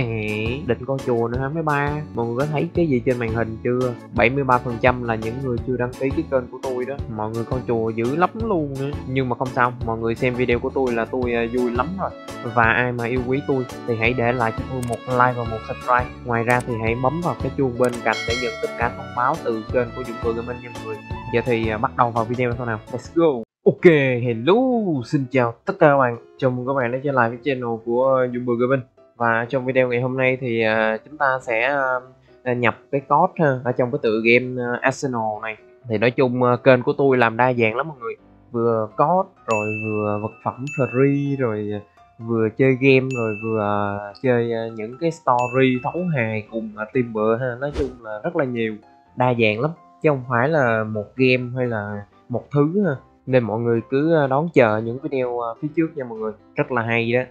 Ê, định coi chùa nữa hả? Mấy ba Mọi người có thấy cái gì trên màn hình chưa? 73% là những người chưa đăng ký cái kênh của tôi đó. Mọi người coi chùa dữ lắm luôn nữa Nhưng mà không sao Mọi người xem video của tôi là tôi uh, vui lắm rồi. Và ai mà yêu quý tôi Thì hãy để lại cho tôi một like và một subscribe. Ngoài ra thì hãy bấm vào cái chuông bên cạnh Để nhận tất cả thông báo từ kênh của Dụng Cười Gaming nha mọi người. Giờ thì uh, bắt đầu vào video thôi nào. Let's go. Ok, hello, xin chào tất cả các bạn. Chào mừng các bạn đã trở lại với channel của à, Dung Bừa Gaming. Và trong video ngày hôm nay thì à, chúng ta sẽ à, à, nhập cái code ha, ở trong cái tựa game Arsenal này. Thì nói chung kênh của tôi làm đa dạng lắm mọi người. Vừa code, rồi vừa vật phẩm free, rồi vừa chơi game, rồi vừa chơi những cái story thấu hài cùng team bựa ha. Nói chung là rất là nhiều, đa dạng lắm Chứ không phải là một game hay là một thứ ha. Nên mọi người cứ đón chờ những video phía trước nha mọi người. Rất là hay đó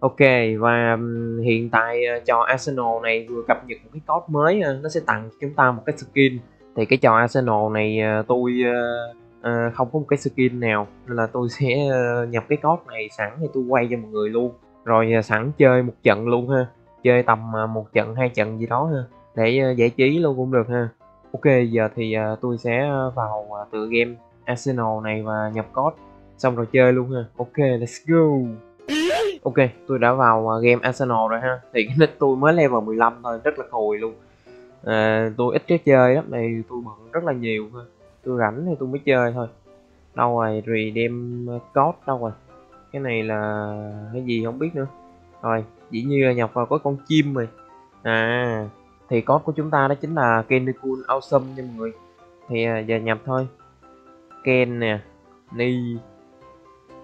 ok, và hiện tại ờ, trò Arsenal này vừa cập nhật một cái code mới ờ, nó sẽ tặng chúng ta một cái skin. Thì cái trò Arsenal này ờ, tôi không có một cái skin nào, nên là tôi sẽ nhập cái code này sẵn thì tôi quay cho mọi người luôn. Rồi sẵn chơi một trận luôn ha. Chơi tầm một trận, hai trận gì đó ha. Để giải trí luôn cũng được ha. Ok, giờ thì tôi sẽ vào tựa game Arsenal này và nhập code. Xong rồi chơi luôn ha. Ok, let's go ok tôi đã vào à, game Arsenal rồi ha. Thì cái nick tôi mới level 15 thôi rất là khồi luôn. À, tôi ít cái chơi lắm này tôi bận rất là nhiều ha. Tôi rảnh thì tôi mới chơi thôi. Đâu rồi redeem à, code đâu rồi? Cái này là cái gì không biết nữa. Rồi dĩ nhiên là nhập vào có con chim rồi. À thì code của chúng ta đó chính là Candy Cool Awesome nha mọi người. Thì à, giờ nhập thôi. Ken nè Ni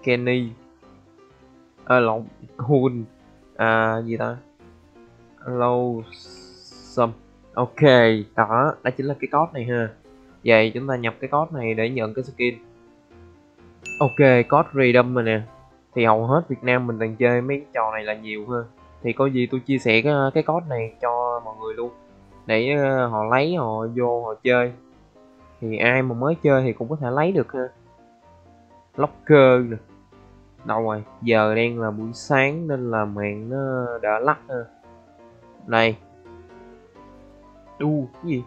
Kenny à, lộn Hun à, gì ta? Lâu Sum Ok đó đó chính là cái code này ha. Vậy chúng ta nhập cái code này để nhận cái skin. Ok code redeem rồi nè. Thì hầu hết Việt Nam mình đang chơi mấy trò này là nhiều ha. Thì có gì tôi chia sẻ cái, cái code này cho mọi người luôn. Để uh, họ lấy họ vô họ chơi. Thì ai mà mới chơi thì cũng có thể lấy được ha. Locker nè đâu rồi? Giờ đang là buổi sáng nên là mạng nó đã lắc ha. Này. Đu, cái gì?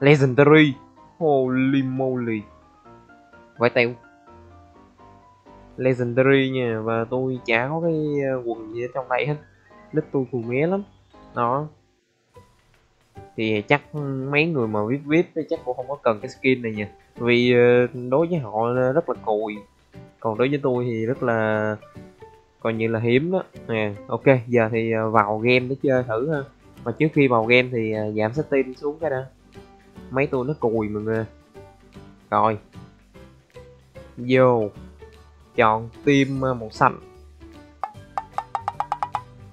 Legendary. Holy moly. Vải tèo legendary nha, và tôi chả có cái ờ, quần gì ở trong đây hết. Lít tôi phù mé lắm. Đó. Thì chắc mấy người mà viết viết chắc cũng không có cần cái skin này nha. Vì ờ, đối với họ rất là cùi còn đối với tôi thì rất là coi như là hiếm đó nè à, ok giờ thì à, vào game để chơi thử ha. Mà trước khi vào game thì à, giảm setting xuống cái đã. Mấy tôi nó cùi mọi người. Rồi. Vô. Chọn tim màu xanh.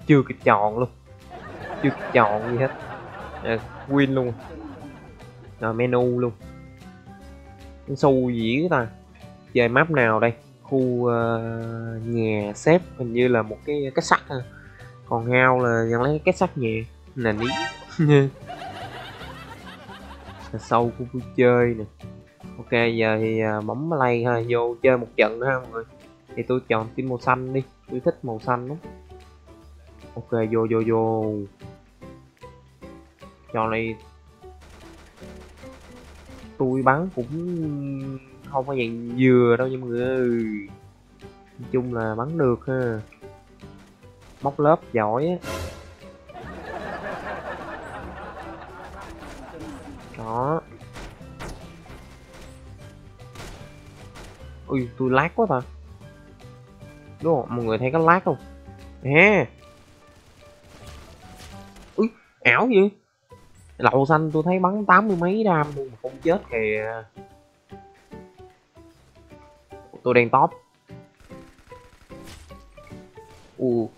Chưa kịp chọn luôn. Chưa kịp chọn gì hết. À, win luôn. Rồi menu luôn. Xu gì ta. Chơi map nào đây? Khu uh, nhà xếp hình như là một cái cái sắt ha còn heo là nhận lấy cái sắt nhẹ là ní. Sâu của vui chơi nè. Ok giờ thì uh, bấm play ha vô chơi một trận nữa ha mọi người. Thì tôi chọn team màu xanh đi tôi thích màu xanh lắm. Ok vô vô vô. Trò này. Tôi bắn cũng không có dạng dừa đâu nha mọi người nói chung là bắn được ha. Móc lớp giỏi á. Đó. Ui, tôi lát quá ta. Đúng không? Mọi người thấy có lát không? Nè ui, ảo gì lậu xanh tôi thấy bắn tám mươi mấy đam luôn mà không chết kìa tôi đang top. U.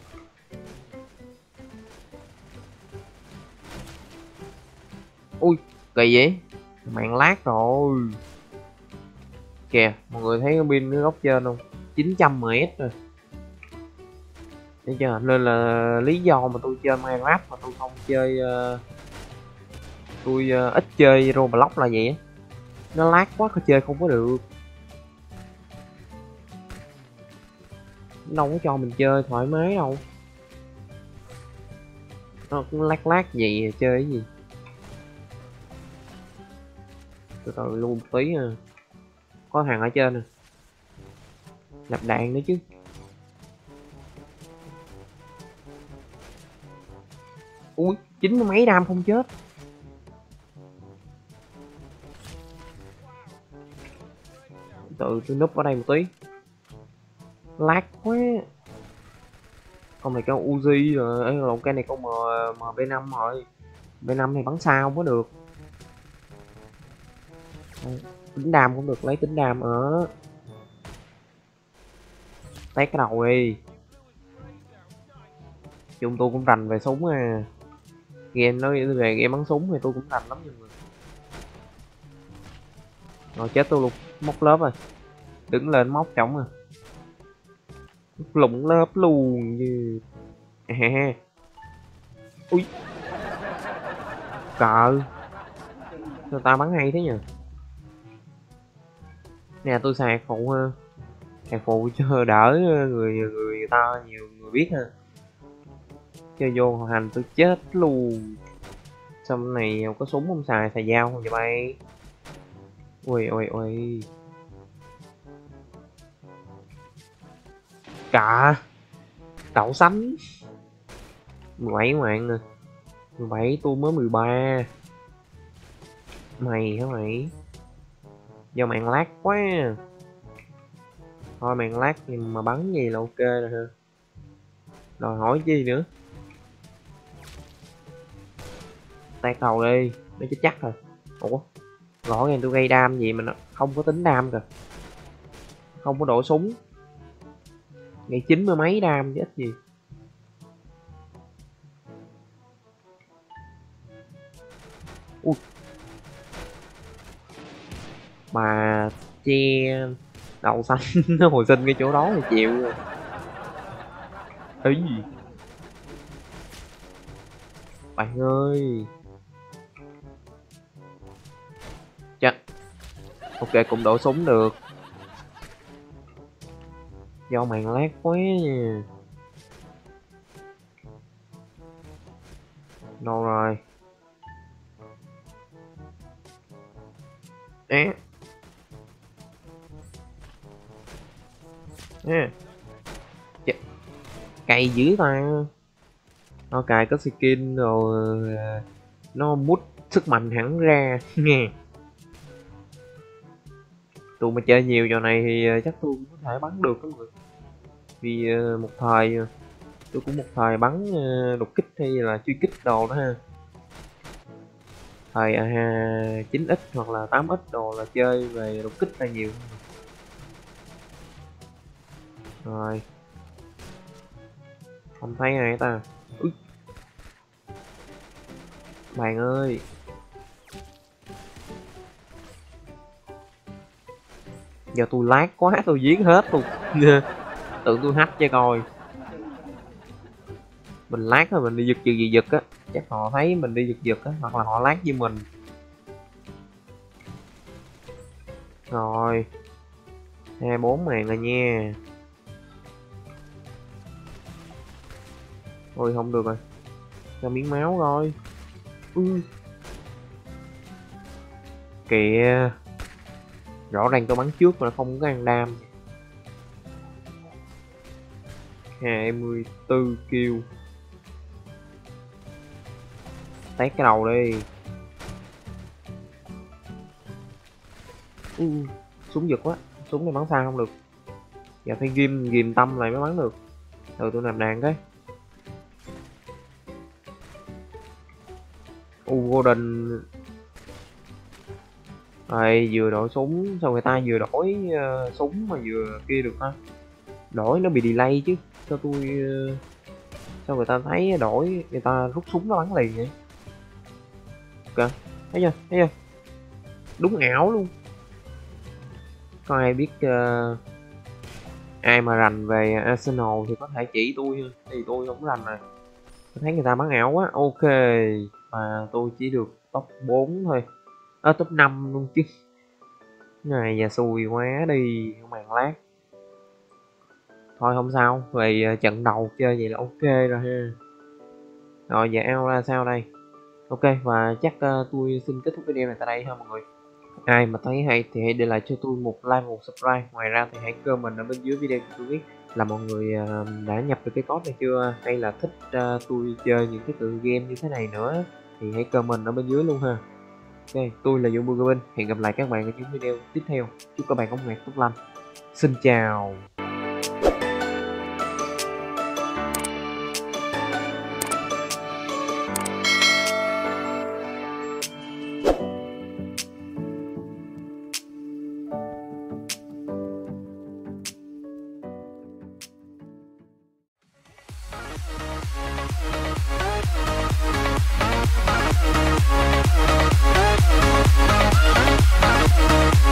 Ui kỳ vậy? Mạng lát rồi. Kìa mọi người thấy cái pin cái góc trên không? 900 ms rồi. Thấy chưa? Nên là lý do mà tôi chơi Minecraft mà tôi không chơi uh, tôi uh, ít chơi Roblox là vậy nó lát quá tôi chơi không có được. Đâu có cho mình chơi thoải mái đâu. Nó cũng lát lát gì, chơi cái gì. Từ từ luôn một tí à. Có hàng ở trên nè. Nạp đạn nữa chứ. Ui, chín mấy đam không chết. Tự tôi núp ở đây một tí lát quá. Con này cái Uzi rồi. Ấy lộn, cái này con M MB 5 rồi. B 5 này bắn sao mới được. Tính đam cũng được, lấy tính đam ở. Tét cái đầu đi. Chung tôi cũng rành về súng à. Game nói, về game bắn súng thì tôi cũng rành lắm nhưng mà. Rồi chết tôi luôn, móc lớp rồi. Đứng lên móc trống rồi. À lủng lớp luôn như à. ui cờ sao ta bắn hay thế nhỉ nè, tôi xài phụ ha. Xài phụ cho đỡ, người người người ta, nhiều người biết ha. Chơi vô hành tôi chết luôn. Xong này có súng không xài xài dao không vậy bay. Ui ui ui. Cả đậu xanh. 17 mạng à 17 tôi mới 13 mày hả mày? Do mạng lát quá. Thôi mạng lát nhưng mà bắn gì là ok rồi ha đòi hỏi chi nữa? Tạt đầu đi, nó chết chắc rồi. Ủa? Rõ ràng tôi gây đam gì mà nó không có tính đam kìa. Không có độ súng ngày chín mươi mấy đam chứ ít gì. Ui. mà che đầu xanh nó hồi sinh cái chỗ đó thì chịu rồi. Ấy gì? Bạn ơi. Chắc. Ok, cũng đổ súng được do màn lát quá đâu rồi? Ê. À. Cày dữ ta. Nó cài có skin rồi à, Nó mút sức mạnh hẳn ra. Nghe. Tụi mà chơi nhiều trò này thì ờ, chắc tôi cũng có thể bắn được các người. Vì ờ, một thời ờ, tôi cũng một thời bắn đột kích hay là truy kích đồ đó ha. Thời à, 9x hoặc là 8x đồ là chơi về đột kích là nhiều rồi. Không thấy ai ta. Úi. bạn ơi. Giờ tôi lát quá, tôi giết hết luôn. Tự tôi hack cho coi. Mình lát rồi mình đi giật giật gì giật á. Chắc họ thấy mình đi giật giật á, hoặc là họ lát với mình. Rồi. Hai bốn màn rồi nha. Ôi, không được rồi. Cho miếng máu rồi ừ. kìa rõ ràng tôi bắn trước mà không có ăn đam. 24 kill. Tét cái đầu đi. Ừ, súng giật quá. Súng này bắn xa không được? Giờ phải ghim ghim tâm lại mới bắn được. Rồi tôi làm đàn cái. U golden rồi vừa đổi súng sao người ta vừa đổi uh, súng mà vừa kia được ha đổi nó bị delay chứ. Sao tôi uh, sao người ta thấy đổi người ta rút súng nó bắn liền vậy? Kìa thấy chưa? Thấy chưa? Đúng ảo luôn. Có ai biết uh, ai mà rành về Arsenal thì có thể chỉ tôi thì tôi không rành à. Tôi thấy người ta bắn ảo quá. Ok mà tôi chỉ được top 4 thôi ở top 5 luôn chứ. Này nhà xui quá đi không màn lát. Thôi không sao. Về ờ, trận đầu chơi vậy là ok rồi ha. Rồi giờ ao ra sao đây? Ok và chắc uh, tôi xin kết thúc video này tại đây ha mọi người. Ai mà thấy hay thì hãy để lại cho tôi một like một subscribe. Ngoài ra thì hãy comment ở bên dưới video cho tôi biết là mọi người uh, đã nhập được cái code này chưa? Hay là thích uh, tôi chơi những cái tựa game như thế này nữa thì hãy comment ở bên dưới luôn ha. Ok, tôi là Vũ Bugabin. Hẹn gặp lại các bạn ở những video tiếp theo. Chúc các bạn có một ngày tốt lành. Xin chào. We'll be right back. Thank you